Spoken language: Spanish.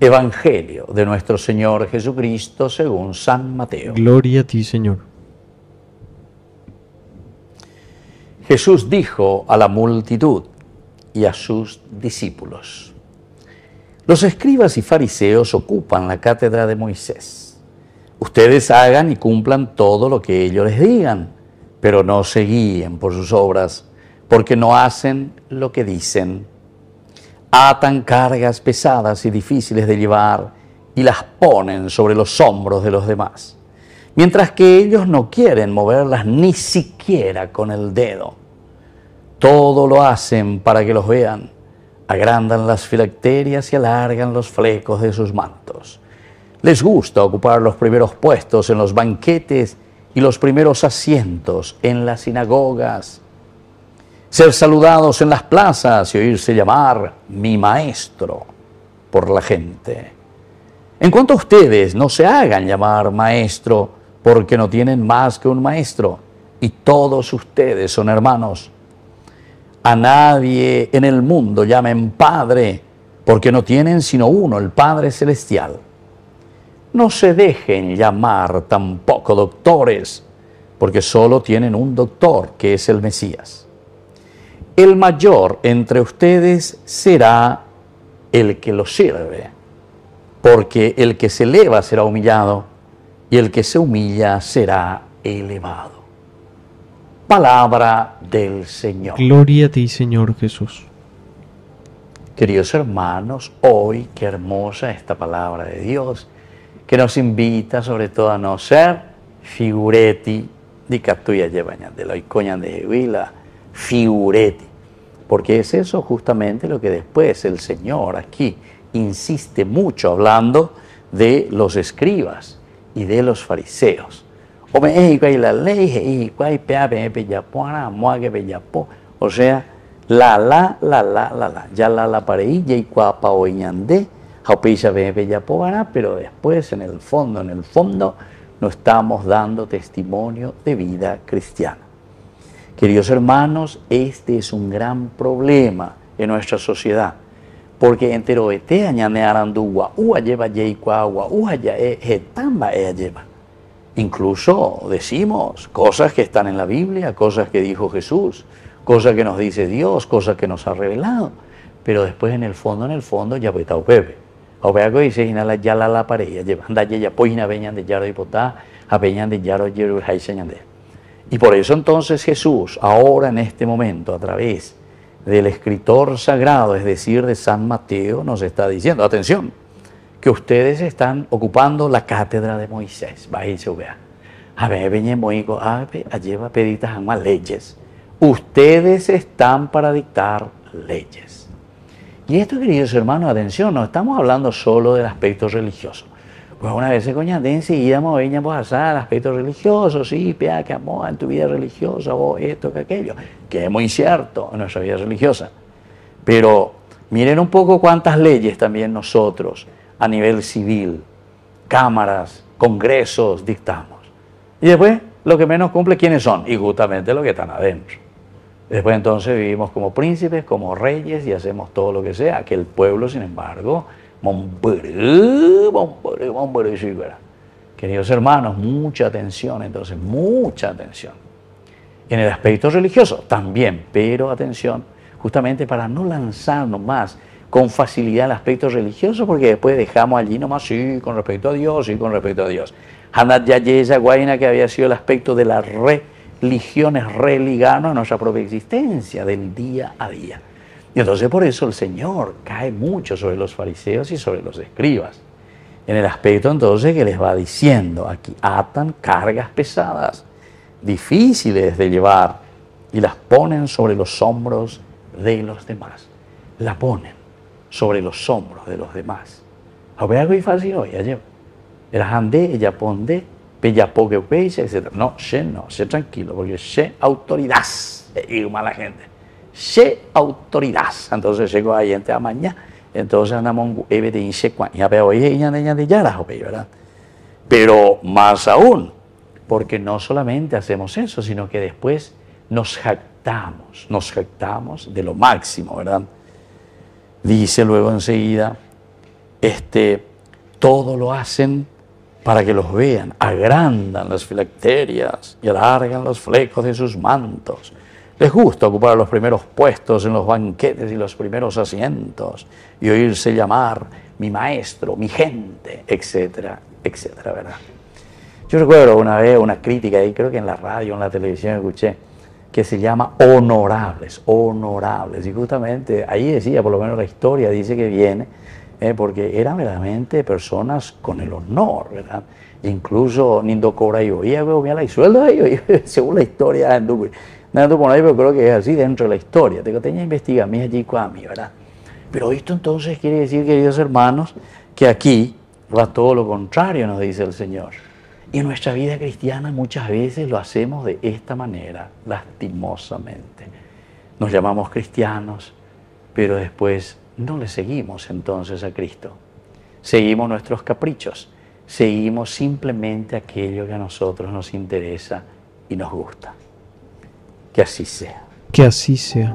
Evangelio de nuestro Señor Jesucristo según San Mateo. Gloria a ti, Señor. Jesús dijo a la multitud y a sus discípulos, los escribas y fariseos ocupan la cátedra de Moisés. Ustedes hagan y cumplan todo lo que ellos les digan, pero no se guíen por sus obras, porque no hacen lo que dicen. Atan cargas pesadas y difíciles de llevar y las ponen sobre los hombros de los demás mientras que ellos no quieren moverlas ni siquiera con el dedo. Todo lo hacen para que los vean. Agrandan las filacterias y alargan los flecos de sus mantos. Les gusta ocupar los primeros puestos en los banquetes y los primeros asientos en las sinagogas. Ser saludados en las plazas y oírse llamar mi maestro por la gente. En cuanto a ustedes, no se hagan llamar maestro porque no tienen más que un maestro y todos ustedes son hermanos. A nadie en el mundo llamen Padre porque no tienen sino uno, el Padre Celestial. No se dejen llamar tampoco doctores porque solo tienen un doctor que es el Mesías. El mayor entre ustedes será el que lo sirve, porque el que se eleva será humillado y el que se humilla será elevado. Palabra del Señor. Gloria a ti, Señor Jesús. Queridos hermanos, hoy qué hermosa esta palabra de Dios, que nos invita sobre todo a no ser figureti di llevañan de la icoña de huila, figureti, porque es eso justamente lo que después el Señor aquí insiste mucho hablando de los escribas y de los fariseos. ley, o sea, la la la la la la, ya la la pareilla y cuapa o pero después en el fondo, en el fondo, no estamos dando testimonio de vida cristiana. Queridos hermanos, este es un gran problema en nuestra sociedad porque entero ete añane arandúa, ua lleva yeikuagua, ua ya etamba ella lleva. Incluso decimos cosas que están en la Biblia, cosas que dijo Jesús, cosas que nos dice Dios, cosas que nos ha revelado, pero después en el fondo, en el fondo, ya pues está bebe. O vea que dice, inhala ya la la pareja, lleva, anda ya pues ina veñan de yaro y potá, a veñan de yaro yeru Y por eso entonces Jesús, ahora en este momento, a través del escritor sagrado, es decir, de San Mateo, nos está diciendo, atención, que ustedes están ocupando la cátedra de Moisés. Bájese, vea. A ver, moigo, a lleva peditas más leyes. Ustedes están para dictar leyes. Y esto, queridos hermanos, atención, no estamos hablando solo del aspecto religioso. Pues una vez se coñate enseguida veníamos a pasar al aspecto religioso, sí, pea, que amor en tu vida religiosa, o esto, que aquello, que es muy cierto en nuestra vida religiosa. Pero miren un poco cuántas leyes también nosotros a nivel civil, cámaras, congresos dictamos. Y después, lo que menos cumple, ¿quiénes son? Y justamente los que están adentro. Después entonces vivimos como príncipes, como reyes y hacemos todo lo que sea, que el pueblo, sin embargo, Queridos hermanos, mucha atención, entonces, mucha atención. En el aspecto religioso también, pero atención, justamente para no lanzarnos más con facilidad al aspecto religioso, porque después dejamos allí nomás, sí, con respecto a Dios, sí, con respecto a Dios. Hanat Yayesa Guaina, que había sido el aspecto de las religiones religanas a nuestra propia existencia, del día a día. Y entonces por eso el Señor cae mucho sobre los fariseos y sobre los escribas. En el aspecto entonces que les va diciendo, aquí atan cargas pesadas, difíciles de llevar, y las ponen sobre los hombros de los demás. La ponen sobre los hombros de los demás. A ver algo fácil hoy, ayer. Era ande, ella ponde, pella poque etc. No, sé no, sé tranquilo, porque sé autoridad. Y mala gente se autoridad. Entonces llegó ahí en mañana, entonces andamos en ya veo ¿verdad? Pero más aún, porque no solamente hacemos eso, sino que después nos jactamos, nos jactamos de lo máximo, ¿verdad? Dice luego enseguida, este, todo lo hacen para que los vean, agrandan las filacterias y alargan los flecos de sus mantos. Les gusta ocupar los primeros puestos en los banquetes y los primeros asientos y oírse llamar mi maestro, mi gente, etcétera, etcétera, ¿verdad? Yo recuerdo una vez una crítica, y creo que en la radio, en la televisión escuché, que se llama honorables, honorables. Y justamente ahí decía, por lo menos la historia dice que viene, eh, porque eran verdaderamente personas con el honor, ¿verdad? Incluso Nindo Cobra y oía, y sueldo de ellos, según la historia, pero creo que es así dentro de la historia. Tengo que investigar, mi allí mí, ¿verdad? Pero esto entonces quiere decir, queridos hermanos, que aquí va todo lo contrario, nos dice el Señor. Y en nuestra vida cristiana muchas veces lo hacemos de esta manera, lastimosamente. Nos llamamos cristianos, pero después no le seguimos entonces a Cristo. Seguimos nuestros caprichos, seguimos simplemente aquello que a nosotros nos interesa y nos gusta. Que así sea. Que así sea.